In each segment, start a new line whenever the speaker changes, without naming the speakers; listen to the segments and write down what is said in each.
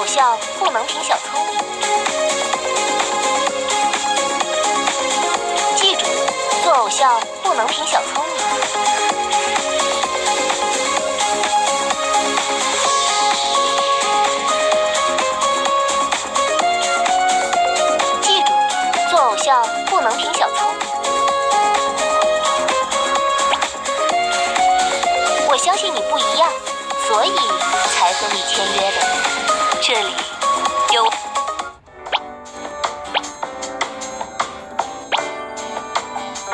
偶像不能凭小聪明。记住，做偶像不能凭小聪明。记住，做偶像不能凭小聪明。我相信你不一样，所以才和你签约的。这里有。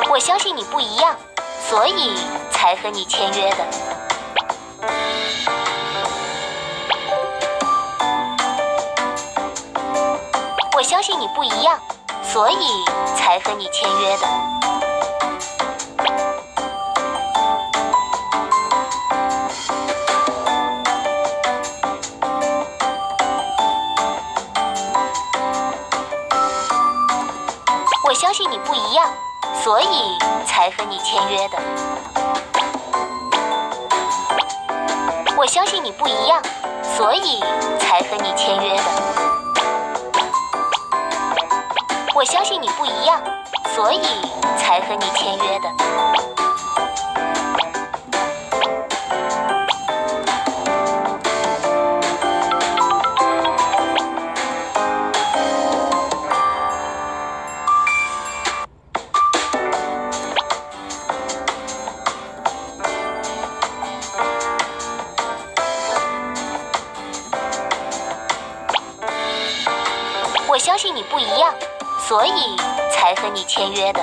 我相信你不一样，所以才和你签约的。我相信你不一样，所以才和你签约的。一样，所以才和你签约的。我相信你不一样，所以才和你签约的。我相信你不一样，所以才和你签约的。我相信你不一样，所以才和你签约的。